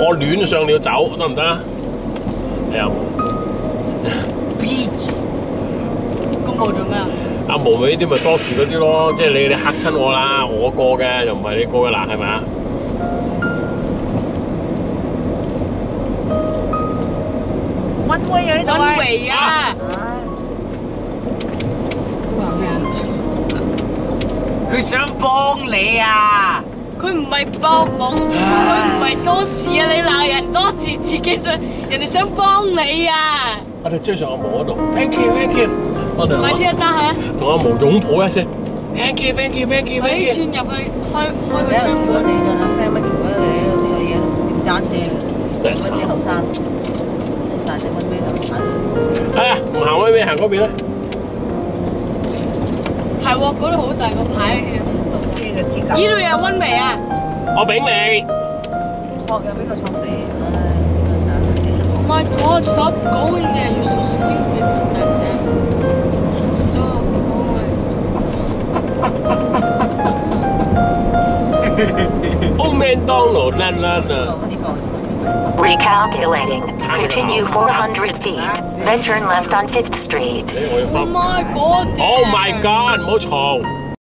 我戀上了酒得唔得啊？你有冇？Beach。公務做咩啊？阿毛咪呢啲咪多事嗰啲咯，即係你你嚇親我啦，我過嘅又唔係你過嘅嗱，係咪啊？温威啊呢度温喂，維啊！佢想幫你啊！佢唔係幫忙，佢唔系多事啊！你闹人多事，自己想人哋想帮你啊！我哋追上阿毛嗰度，thank you，thank you，我哋快啲啊，揸下！同阿毛拥抱一声，thank you，thank you，thank 佢 you，thank you。转入去开开你又个窗少咗你咋啦？friend 乜桥啊你呢个嘢都唔点揸车嘅，真系嗰时后生，大只温咩头产。哎呀，唔行威咩？行嗰边咧？系喎，嗰度好大个牌嘅。呢个资格。呢度有温维啊！我俾你。 Oh my god, stop going there, you're so stupid sometimes. Old man oh, Donald, la la la. Recalculating. Continue 400 feet, then turn left on 5th Street. Oh my god. Oh my god, 冇嘈。